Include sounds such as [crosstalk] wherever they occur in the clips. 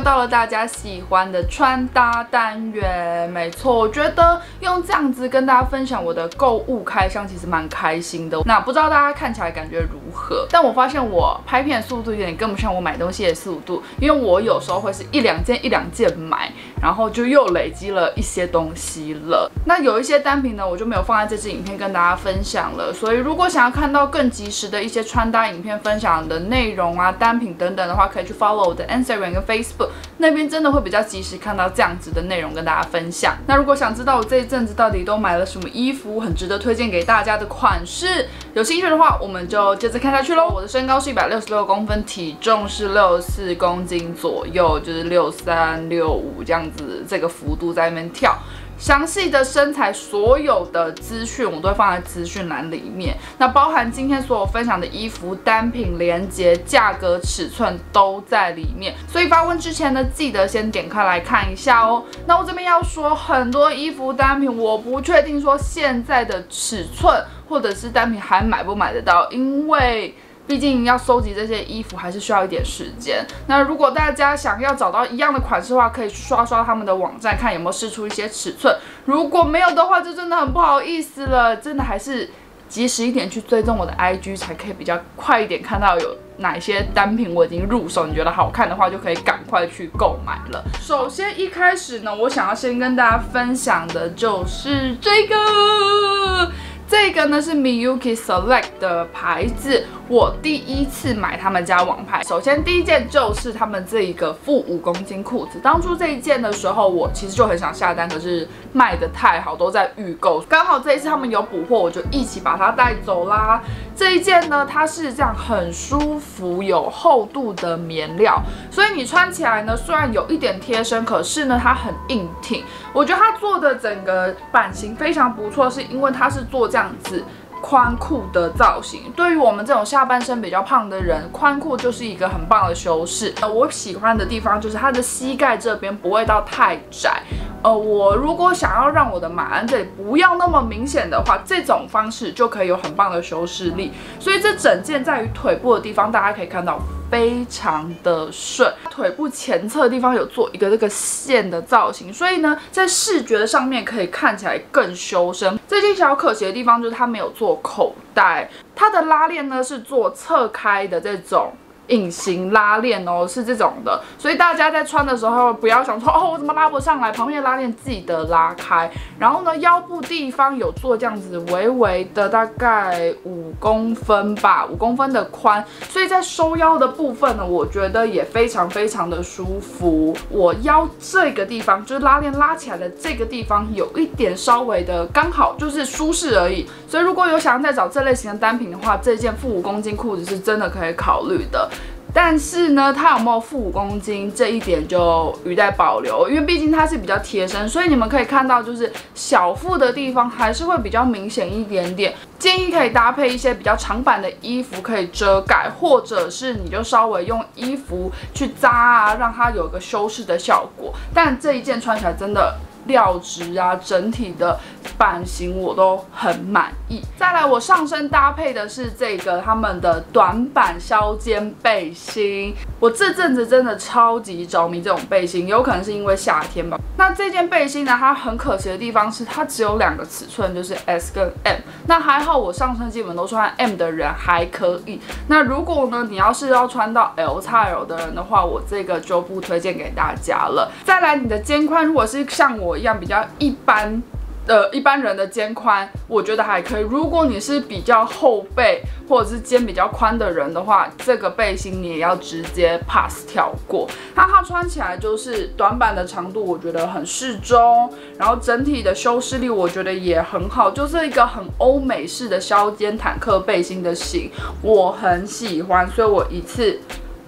到了大家喜欢的穿搭单元。没错，我觉得用这样子跟大家分享我的购物开箱，其实蛮开心的。那不知道大家看起来感觉如何？但我发现我拍片的速度有点跟不上我买东西的速度，因为我有时候会是一两件一两件买，然后就又累积了一些东西了。那有一些单品呢，我就没有放在这支影片跟大家分享了。所以如果想要看到更及时的一些穿搭影片分享的内容啊，单品等等的话，可以去 follow 我的 Instagram 跟 Facebook 那边，真的会比较及时看到这样子的内容跟大家分享。那如果想知道我这一阵子到底都买了什么衣服，很值得推荐给大家的款式，有兴趣的话，我们就接着看下去喽。我的身高是一百六十六公分，体重是六四公斤左右，就是六三六五这样子，这个幅度在那边跳。详细的身材所有的资讯，我都会放在资讯栏里面。那包含今天所有分享的衣服单品链接、价格、尺寸都在里面。所以发问之前呢，记得先点开来看一下哦。那我这边要说，很多衣服单品我不确定说现在的尺寸或者是单品还买不买得到，因为。毕竟要收集这些衣服还是需要一点时间。那如果大家想要找到一样的款式的话，可以去刷刷他们的网站，看有没有试出一些尺寸。如果没有的话，就真的很不好意思了。真的还是及时一点去追踪我的 IG，才可以比较快一点看到有哪些单品我已经入手，你觉得好看的话，就可以赶快去购买了。首先一开始呢，我想要先跟大家分享的就是这个。这个呢是 Miyuki Select 的牌子，我第一次买他们家网牌。首先第一件就是他们这一个负五公斤裤子。当初这一件的时候，我其实就很想下单，可是卖的太好，都在预购。刚好这一次他们有补货，我就一起把它带走啦。这一件呢，它是这样很舒服、有厚度的棉料，所以你穿起来呢，虽然有一点贴身，可是呢，它很硬挺。我觉得它做的整个版型非常不错，是因为它是做这样子宽裤的造型。对于我们这种下半身比较胖的人，宽裤就是一个很棒的修饰。呃我喜欢的地方就是它的膝盖这边不会到太窄。呃，我如果想要让我的马鞍这里不要那么明显的话，这种方式就可以有很棒的修饰力。所以这整件在于腿部的地方，大家可以看到非常的顺。腿部前侧地方有做一个这个线的造型，所以呢，在视觉上面可以看起来更修身。这件小可惜的地方就是它没有做口袋，它的拉链呢是做侧开的这种。隐形拉链哦，是这种的，所以大家在穿的时候不要想说哦，我怎么拉不上来？旁边的拉链记得拉开。然后呢，腰部地方有做这样子微微的，大概五公分吧，五公分的宽，所以在收腰的部分呢，我觉得也非常非常的舒服。我腰这个地方就是拉链拉起来的这个地方，有一点稍微的刚好就是舒适而已。所以如果有想要再找这类型的单品的话，这件负五公斤裤子是真的可以考虑的。但是呢，它有没有负五公斤这一点就余待保留，因为毕竟它是比较贴身，所以你们可以看到，就是小腹的地方还是会比较明显一点点。建议可以搭配一些比较长版的衣服可以遮盖，或者是你就稍微用衣服去扎啊，让它有个修饰的效果。但这一件穿起来真的。料质啊，整体的版型我都很满意。再来，我上身搭配的是这个他们的短版削肩背心。我这阵子真的超级着迷这种背心，有可能是因为夏天吧。那这件背心呢，它很可惜的地方是它只有两个尺寸，就是 S 跟 M。那还好，我上身基本都穿 M 的人还可以。那如果呢，你要是要穿到 L 叉 L 的人的话，我这个就不推荐给大家了。再来，你的肩宽如果是像我。一样比较一般的一般人的肩宽，我觉得还可以。如果你是比较后背或者是肩比较宽的人的话，这个背心你也要直接 pass 跳过。它它穿起来就是短版的长度，我觉得很适中。然后整体的修饰力我觉得也很好，就是一个很欧美式的削肩坦克背心的型，我很喜欢，所以我一次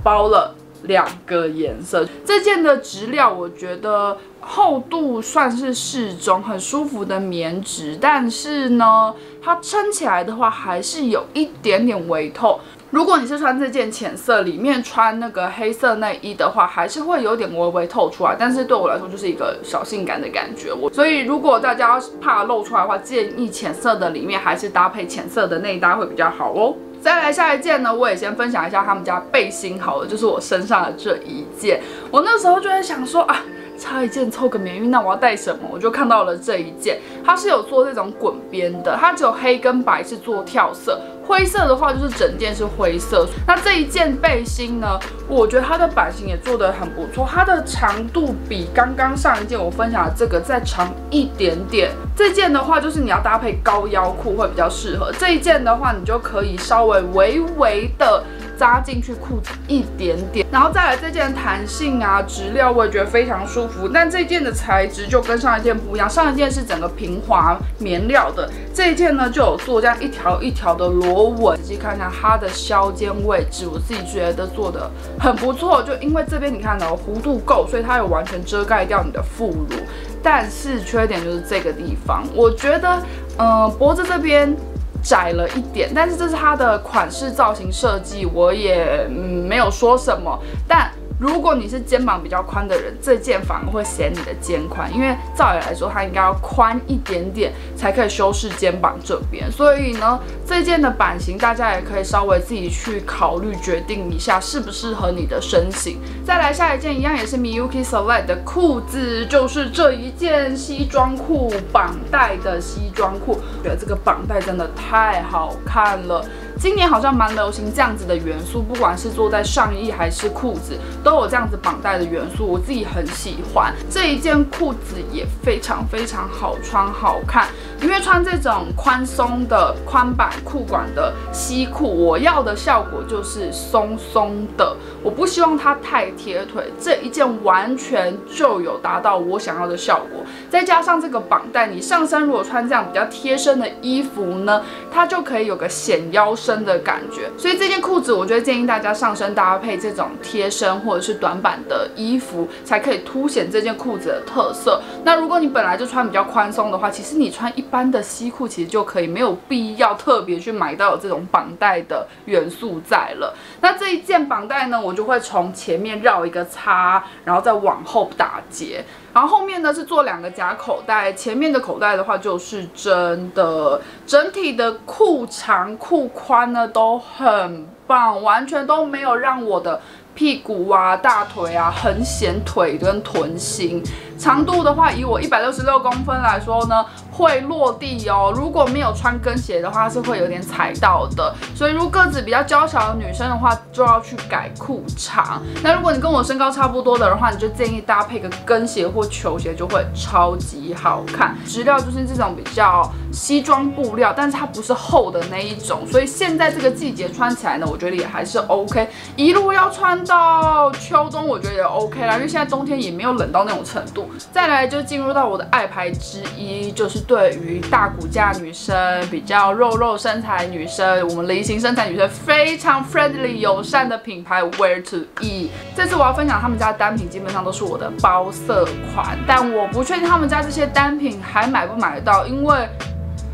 包了。两个颜色，这件的质料我觉得厚度算是适中，很舒服的棉质，但是呢，它撑起来的话还是有一点点微透。如果你是穿这件浅色，里面穿那个黑色内衣的话，还是会有点微微透出来，但是对我来说就是一个小性感的感觉。我所以如果大家怕露出来的话，建议浅色的里面还是搭配浅色的内搭会比较好哦。再来下一件呢，我也先分享一下他们家背心好了，就是我身上的这一件。我那时候就在想说啊。差一件凑个棉衣，那我要带什么？我就看到了这一件，它是有做这种滚边的，它只有黑跟白是做跳色，灰色的话就是整件是灰色。那这一件背心呢，我觉得它的版型也做得很不错，它的长度比刚刚上一件我分享的这个再长一点点。这件的话就是你要搭配高腰裤会比较适合，这一件的话你就可以稍微微微的。扎进去裤子一点点，然后再来这件弹性啊，质料我也觉得非常舒服。但这件的材质就跟上一件不一样，上一件是整个平滑棉料的，这一件呢就有做这样一条一条的螺纹。仔细看一下它的削肩位置，我自己觉得做的很不错。就因为这边你看到弧度够，所以它有完全遮盖掉你的副乳。但是缺点就是这个地方，我觉得，嗯，脖子这边。窄了一点，但是这是它的款式造型设计，我也没有说什么，但。如果你是肩膀比较宽的人，这件反而会显你的肩宽，因为照理来说它应该要宽一点点才可以修饰肩膀这边。所以呢，这件的版型大家也可以稍微自己去考虑决定一下适不适合你的身形。再来下一件一样也是 Miyuki Select 的裤子，就是这一件西装裤，绑带的西装裤，觉得这个绑带真的太好看了。今年好像蛮流行这样子的元素，不管是做在上衣还是裤子，都有这样子绑带的元素，我自己很喜欢。这一件裤子也非常非常好穿好看，因为穿这种宽松的宽版裤管的西裤，我要的效果就是松松的，我不希望它太贴腿。这一件完全就有达到我想要的效果，再加上这个绑带，你上身如果穿这样比较贴身的衣服呢，它就可以有个显腰身。身的感觉，所以这件裤子，我觉得建议大家上身搭配这种贴身或者是短版的衣服，才可以凸显这件裤子的特色。那如果你本来就穿比较宽松的话，其实你穿一般的西裤其实就可以，没有必要特别去买到有这种绑带的元素在了。那这一件绑带呢，我就会从前面绕一个叉，然后再往后打结。然后后面呢是做两个假口袋，前面的口袋的话就是真的，整体的裤长裤宽呢都很棒，完全都没有让我的屁股啊、大腿啊很显腿跟臀型。长度的话，以我一百六十六公分来说呢。会落地哦，如果没有穿跟鞋的话，是会有点踩到的。所以，如果个子比较娇小的女生的话，就要去改裤长。那如果你跟我身高差不多的话，你就建议搭配个跟鞋或球鞋，就会超级好看。质料就是这种比较西装布料，但是它不是厚的那一种，所以现在这个季节穿起来呢，我觉得也还是 OK。一路要穿到秋冬，我觉得也 OK 啦，因为现在冬天也没有冷到那种程度。再来就进入到我的爱牌之一，就是。对于大骨架女生、比较肉肉身材女生，我们梨形身材女生非常 friendly 友善的品牌 Where to Eat。这次我要分享他们家的单品，基本上都是我的包色款，但我不确定他们家这些单品还买不买得到，因为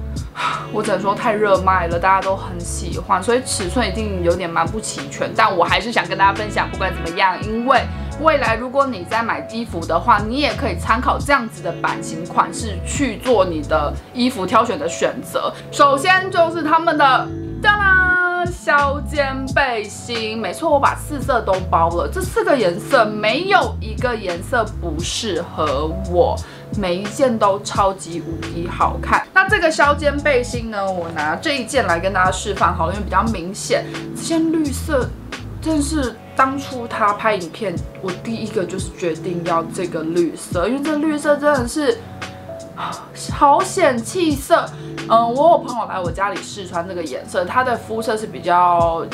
[sighs] 我只能说太热卖了，大家都很喜欢，所以尺寸一定有点蛮不齐全。但我还是想跟大家分享，不管怎么样，因为。未来如果你在买衣服的话，你也可以参考这样子的版型款式去做你的衣服挑选的选择。首先就是他们的当当削肩背心，没错，我把四色都包了，这四个颜色没有一个颜色不适合我，每一件都超级无敌好看。那这个削肩背心呢，我拿这一件来跟大家示范好了，因为比较明显，这件绿色。真是当初他拍影片，我第一个就是决定要这个绿色，因为这绿色真的是好显气色。嗯，我有朋友来我家里试穿这个颜色，他的肤色是比较。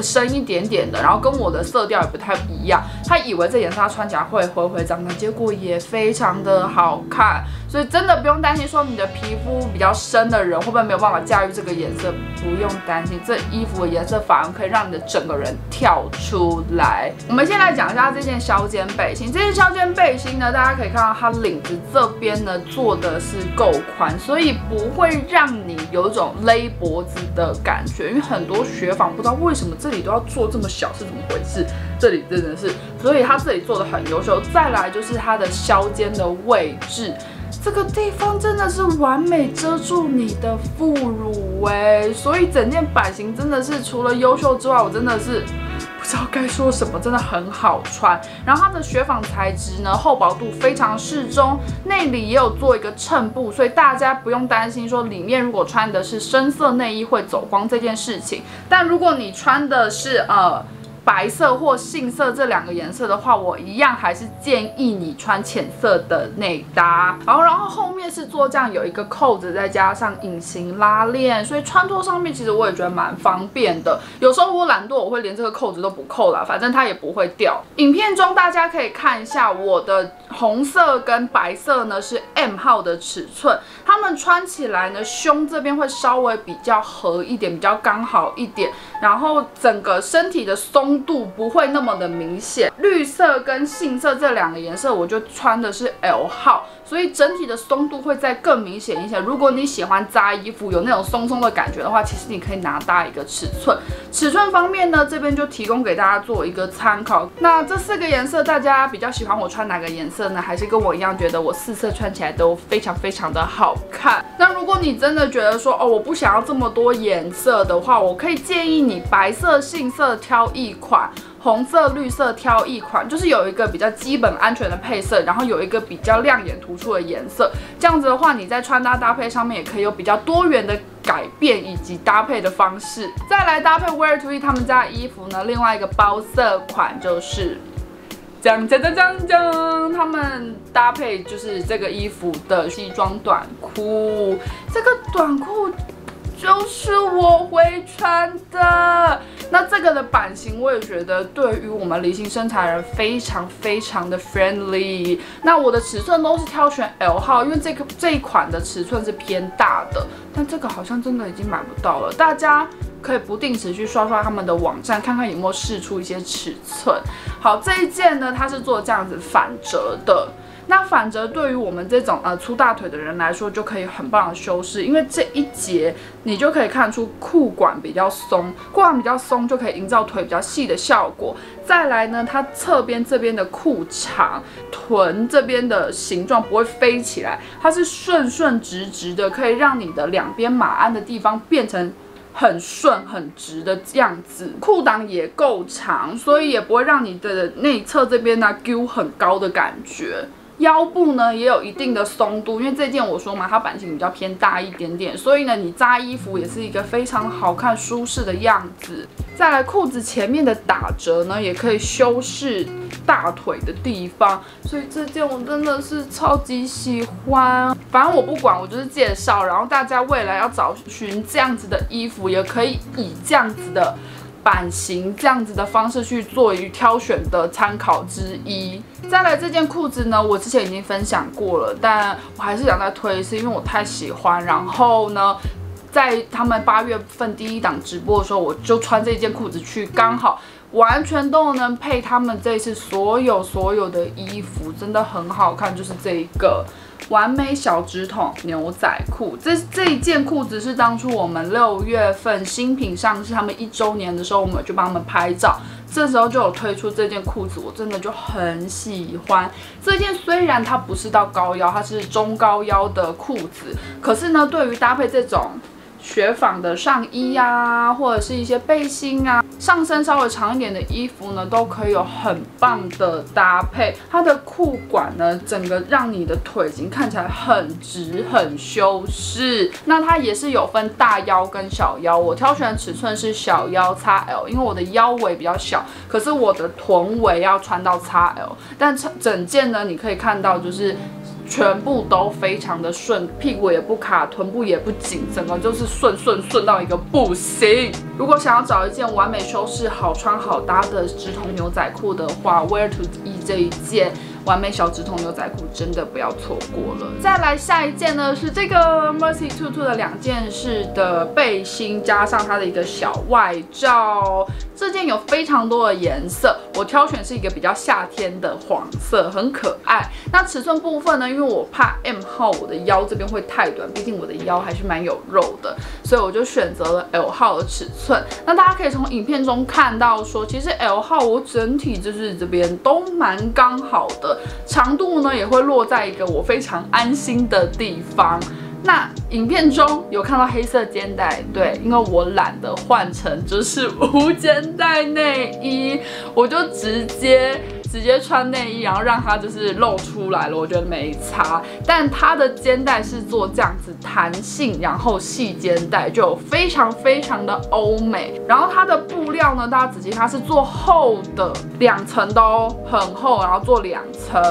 深一点点的，然后跟我的色调也不太一样。他以为这颜色他穿起来会灰灰脏脏，结果也非常的好看。所以真的不用担心说你的皮肤比较深的人会不会没有办法驾驭这个颜色，不用担心，这衣服的颜色反而可以让你的整个人跳出来。我们先来讲一下这件削肩背心。这件削肩背心呢，大家可以看到它领子这边呢做的是够宽，所以不会让你有一种勒脖子的感觉。因为很多雪纺不知道为什么。这里都要做这么小是怎么回事？这里真的是，所以它这里做的很优秀。再来就是它的削肩的位置，这个地方真的是完美遮住你的副乳哎，所以整件版型真的是除了优秀之外，我真的是。不知道该说什么，真的很好穿。然后它的雪纺材质呢，厚薄度非常适中，内里也有做一个衬布，所以大家不用担心说里面如果穿的是深色内衣会走光这件事情。但如果你穿的是呃。白色或杏色这两个颜色的话，我一样还是建议你穿浅色的内搭。好，然后后面是做这样有一个扣子，再加上隐形拉链，所以穿脱上面其实我也觉得蛮方便的。有时候我懒惰，我会连这个扣子都不扣了，反正它也不会掉。影片中大家可以看一下我的红色跟白色呢是 M 号的尺寸，它们穿起来呢胸这边会稍微比较合一点，比较刚好一点，然后整个身体的松。度不会那么的明显，绿色跟杏色这两个颜色，我就穿的是 L 号。所以整体的松度会再更明显一些。如果你喜欢扎衣服有那种松松的感觉的话，其实你可以拿大一个尺寸。尺寸方面呢，这边就提供给大家做一个参考。那这四个颜色，大家比较喜欢我穿哪个颜色呢？还是跟我一样觉得我四色穿起来都非常非常的好好看？那如果你真的觉得说哦，我不想要这么多颜色的话，我可以建议你白色、杏色挑一款。红色、绿色挑一款，就是有一个比较基本安全的配色，然后有一个比较亮眼突出的颜色。这样子的话，你在穿搭搭配上面也可以有比较多元的改变以及搭配的方式。再来搭配 Wear to E 他们家的衣服呢，另外一个包色款就是讲讲讲讲讲，他们搭配就是这个衣服的西装短裤，这个短裤。就是我会穿的，那这个的版型我也觉得对于我们梨形身材人非常非常的 friendly。那我的尺寸都是挑选 L 号，因为这个这一款的尺寸是偏大的，但这个好像真的已经买不到了。大家可以不定时去刷刷他们的网站，看看有没有试出一些尺寸。好，这一件呢，它是做这样子反折的。那反折对于我们这种呃粗大腿的人来说，就可以很棒的修饰，因为这一节你就可以看出裤管比较松，裤管比较松就可以营造腿比较细的效果。再来呢，它侧边这边的裤长，臀这边的形状不会飞起来，它是顺顺直直的，可以让你的两边马鞍的地方变成很顺很直的样子。裤裆也够长，所以也不会让你的内侧这边呢丢很高的感觉。腰部呢也有一定的松度，因为这件我说嘛，它版型比较偏大一点点，所以呢你扎衣服也是一个非常好看舒适的样子。再来裤子前面的打折呢，也可以修饰大腿的地方，所以这件我真的是超级喜欢。反正我不管，我就是介绍，然后大家未来要找寻这样子的衣服，也可以以这样子的。版型这样子的方式去做于挑选的参考之一。再来这件裤子呢，我之前已经分享过了，但我还是想再推一次，因为我太喜欢。然后呢，在他们八月份第一档直播的时候，我就穿这件裤子去，刚好完全都能配他们这次所有所有的衣服，真的很好看，就是这一个。完美小直筒牛仔裤，这这一件裤子是当初我们六月份新品上市，他们一周年的时候，我们就帮他们拍照，这时候就有推出这件裤子，我真的就很喜欢。这件虽然它不是到高腰，它是中高腰的裤子，可是呢，对于搭配这种。雪纺的上衣啊，或者是一些背心啊，上身稍微长一点的衣服呢，都可以有很棒的搭配。它的裤管呢，整个让你的腿型看起来很直、很修饰。那它也是有分大腰跟小腰，我挑选的尺寸是小腰 XL，因为我的腰围比较小，可是我的臀围要穿到 XL。但整件呢，你可以看到就是。全部都非常的顺，屁股也不卡，臀部也不紧，整个就是顺顺顺到一个不行。如果想要找一件完美修饰、好穿好搭的直筒牛仔裤的话，Wear to E 这一件。完美小直筒牛仔裤真的不要错过了。再来下一件呢，是这个 Mercy Two Two 的两件式的背心，加上它的一个小外罩。这件有非常多的颜色，我挑选是一个比较夏天的黄色，很可爱。那尺寸部分呢，因为我怕 M 号我的腰这边会太短，毕竟我的腰还是蛮有肉的，所以我就选择了 L 号的尺寸。那大家可以从影片中看到，说其实 L 号我整体就是这边都蛮刚好的。长度呢也会落在一个我非常安心的地方。那影片中有看到黑色肩带，对，因为我懒得换成就是无肩带内衣，我就直接。直接穿内衣，然后让它就是露出来了，我觉得没差。但它的肩带是做这样子弹性，然后细肩带，就非常非常的欧美。然后它的布料呢，大家仔细看，它是做厚的，两层都很厚，然后做两层，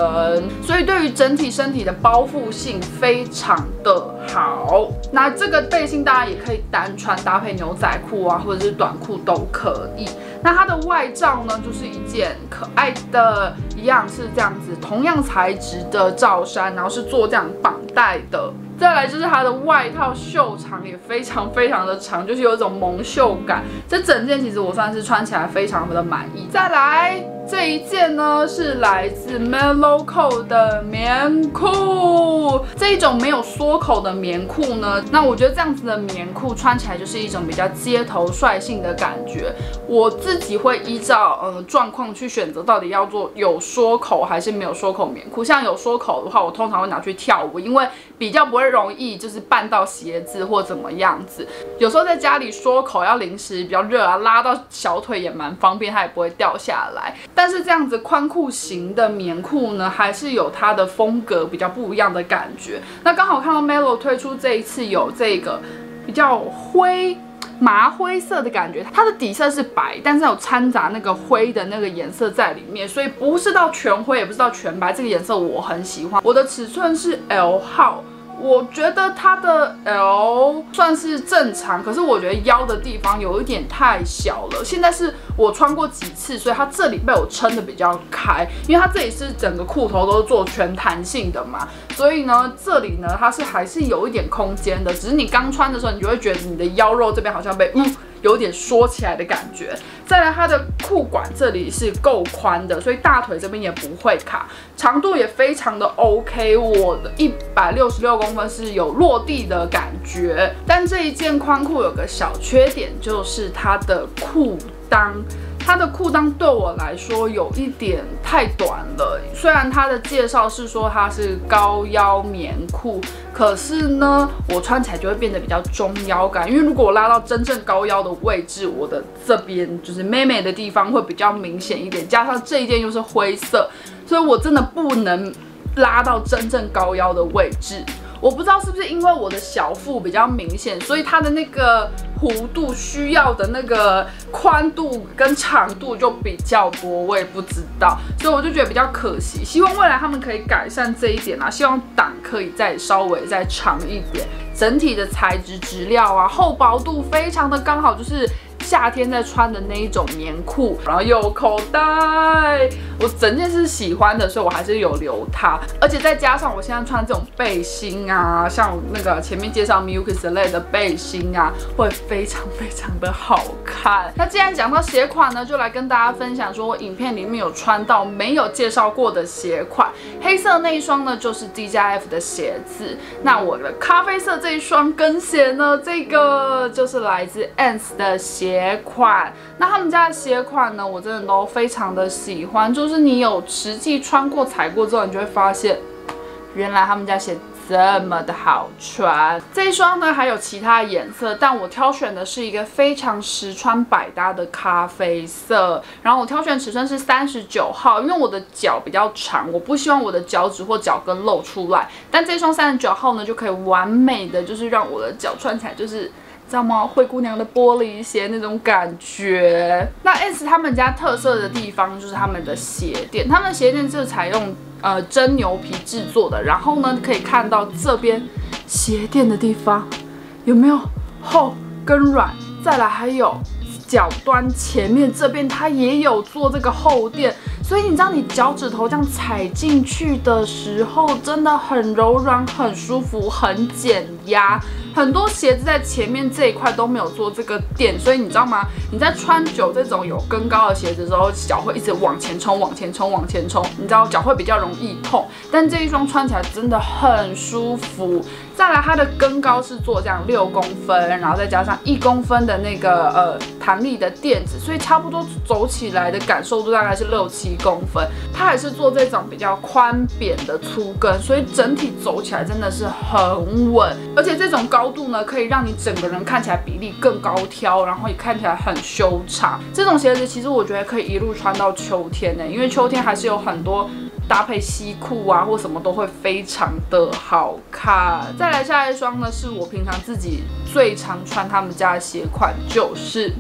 所以对于整体身体的包覆性非常的好。那这个背心大家也可以单穿，搭配牛仔裤啊，或者是短裤都可以。那它的外罩呢，就是一件可爱的，一样是这样子，同样材质的罩衫，然后是做这样绑带的。再来就是它的外套袖长也非常非常的长，就是有一种萌袖感。这整件其实我算是穿起来非常的满意。再来。这一件呢是来自 Meloco 的棉裤，这一种没有缩口的棉裤呢，那我觉得这样子的棉裤穿起来就是一种比较街头率性的感觉。我自己会依照呃状况去选择到底要做有缩口还是没有缩口棉裤。像有缩口的话，我通常会拿去跳舞，因为比较不会容易就是绊到鞋子或怎么样子。有时候在家里缩口要临时比较热啊，拉到小腿也蛮方便，它也不会掉下来。但是这样子宽裤型的棉裤呢，还是有它的风格比较不一样的感觉。那刚好看到 Melo 推出这一次有这个比较灰麻灰色的感觉，它的底色是白，但是有掺杂那个灰的那个颜色在里面，所以不是到全灰，也不是到全白，这个颜色我很喜欢。我的尺寸是 L 号。我觉得它的 L 算是正常，可是我觉得腰的地方有一点太小了。现在是我穿过几次，所以它这里被我撑得比较开，因为它这里是整个裤头都是做全弹性的嘛，所以呢，这里呢它是还是有一点空间的，只是你刚穿的时候，你就会觉得你的腰肉这边好像被嗯。有点缩起来的感觉，再来它的裤管这里是够宽的，所以大腿这边也不会卡，长度也非常的 OK。我的一百六十六公分是有落地的感觉，但这一件宽裤有个小缺点，就是它的裤裆。它的裤裆对我来说有一点太短了，虽然它的介绍是说它是高腰棉裤，可是呢，我穿起来就会变得比较中腰感，因为如果我拉到真正高腰的位置，我的这边就是妹妹的地方会比较明显一点，加上这一件又是灰色，所以我真的不能拉到真正高腰的位置。我不知道是不是因为我的小腹比较明显，所以它的那个弧度需要的那个宽度跟长度就比较多，我也不知道，所以我就觉得比较可惜。希望未来他们可以改善这一点啊，希望档可以再稍微再长一点，整体的材质质料啊，厚薄度非常的刚好，就是。夏天在穿的那一种棉裤，然后有口袋，我整件是喜欢的，所以我还是有留它。而且再加上我现在穿这种背心啊，像那个前面介绍 Milk 类的背心啊，会非常非常的好看。那既然讲到鞋款呢，就来跟大家分享说，我影片里面有穿到没有介绍过的鞋款。黑色那一双呢，就是 D 加 F 的鞋子。那我的咖啡色这一双跟鞋呢，这个就是来自 Ans 的鞋。鞋款，那他们家的鞋款呢，我真的都非常的喜欢。就是你有实际穿过、踩过之后，你就会发现，原来他们家鞋这么的好穿。这一双呢还有其他颜色，但我挑选的是一个非常实穿百搭的咖啡色。然后我挑选尺寸是三十九号，因为我的脚比较长，我不希望我的脚趾或脚跟露出来。但这双三十九号呢，就可以完美的就是让我的脚穿起来就是。知道吗？灰姑娘的玻璃鞋那种感觉。那 S 他们家特色的地方就是他们的鞋垫，他们的鞋垫是采用呃真牛皮制作的。然后呢，可以看到这边鞋垫的地方有没有厚跟软？再来还有脚端前面这边它也有做这个厚垫。所以你知道，你脚趾头这样踩进去的时候，真的很柔软、很舒服、很减压。很多鞋子在前面这一块都没有做这个垫，所以你知道吗？你在穿久这种有跟高的鞋子的时候，脚会一直往前冲、往前冲、往前冲，你知道脚会比较容易痛。但这一双穿起来真的很舒服。再来，它的跟高是做这样六公分，然后再加上一公分的那个呃弹力的垫子，所以差不多走起来的感受度大概是六七。公分，它还是做这种比较宽扁的粗跟，所以整体走起来真的是很稳，而且这种高度呢，可以让你整个人看起来比例更高挑，然后也看起来很修长。这种鞋子其实我觉得可以一路穿到秋天呢，因为秋天还是有很多。搭配西裤啊，或什么都会非常的好看。再来下一双呢，是我平常自己最常穿他们家的鞋款，就是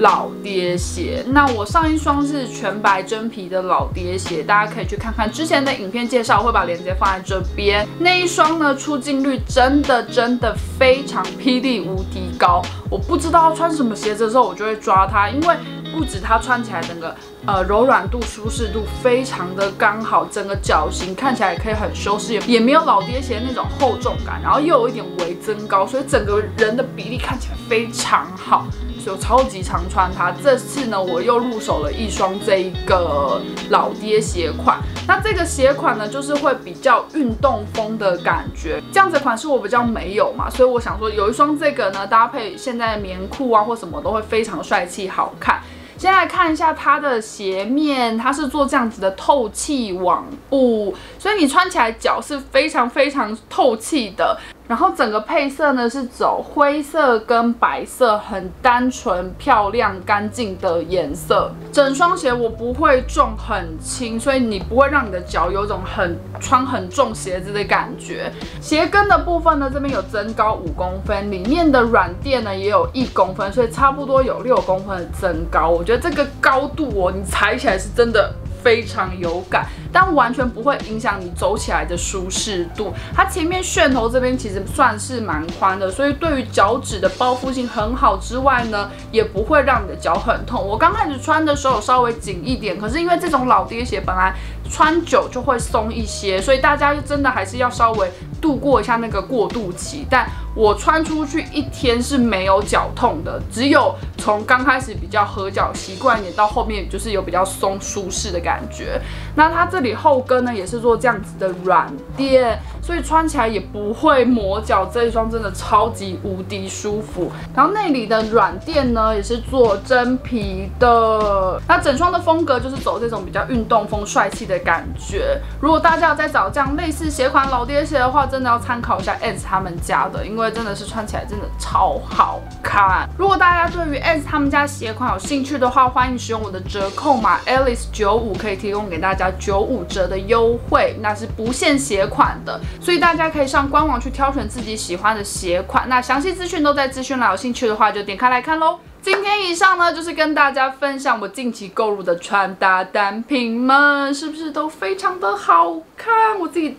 老爹鞋。那我上一双是全白真皮的老爹鞋，大家可以去看看之前的影片介绍，会把链接放在这边。那一双呢，出镜率真的真的非常霹雳无敌高。我不知道穿什么鞋子的时候，我就会抓它，因为。不止它穿起来整个呃柔软度、舒适度非常的刚好，整个脚型看起来也可以很修饰，也没有老爹鞋那种厚重感，然后又有一点微增高，所以整个人的比例看起来非常好，所以我超级常穿它。这次呢，我又入手了一双这一个老爹鞋款，那这个鞋款呢，就是会比较运动风的感觉，这样子款式我比较没有嘛，所以我想说有一双这个呢，搭配现在的棉裤啊或什么都会非常帅气好看。先来看一下它的鞋面，它是做这样子的透气网布，所以你穿起来脚是非常非常透气的。然后整个配色呢是走灰色跟白色，很单纯、漂亮、干净的颜色。整双鞋我不会重很轻，所以你不会让你的脚有种很穿很重鞋子的感觉。鞋跟的部分呢，这边有增高五公分，里面的软垫呢也有一公分，所以差不多有六公分的增高。我觉得这个高度哦，你踩起来是真的。非常有感，但完全不会影响你走起来的舒适度。它前面楦头这边其实算是蛮宽的，所以对于脚趾的包覆性很好之外呢，也不会让你的脚很痛。我刚开始穿的时候稍微紧一点，可是因为这种老爹鞋本来穿久就会松一些，所以大家真的还是要稍微度过一下那个过渡期。但我穿出去一天是没有脚痛的，只有从刚开始比较合脚习惯一点，到后面就是有比较松舒适的感觉。那它这里后跟呢也是做这样子的软垫，所以穿起来也不会磨脚。这一双真的超级无敌舒服。然后内里的软垫呢也是做真皮的。那整双的风格就是走这种比较运动风、帅气的感觉。如果大家有在找这样类似鞋款老爹鞋的话，真的要参考一下 AS 他们家的，因为。真的是穿起来真的超好看。如果大家对于 AS 他们家鞋款有兴趣的话，欢迎使用我的折扣码 Alice 九五，可以提供给大家九五折的优惠，那是不限鞋款的，所以大家可以上官网去挑选自己喜欢的鞋款。那详细资讯都在资讯栏，有兴趣的话就点开来看喽。今天以上呢，就是跟大家分享我近期购入的穿搭单品们，是不是都非常的好看？我自己。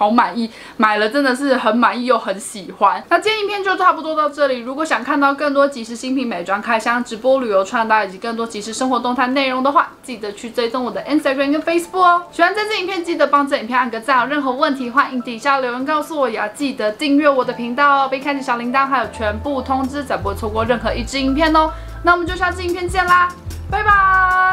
好满意，买了真的是很满意又很喜欢。那今天影片就差不多到这里。如果想看到更多即时新品美妆开箱、直播旅游穿搭以及更多即时生活动态内容的话，记得去追踪我的 Instagram 跟 Facebook 哦。喜欢这支影片，记得帮这影片按个赞。有任何问题，欢迎底下留言告诉我。也要记得订阅我的频道哦，并开启小铃铛，还有全部通知，才不会错过任何一支影片哦。那我们就下次影片见啦，拜拜。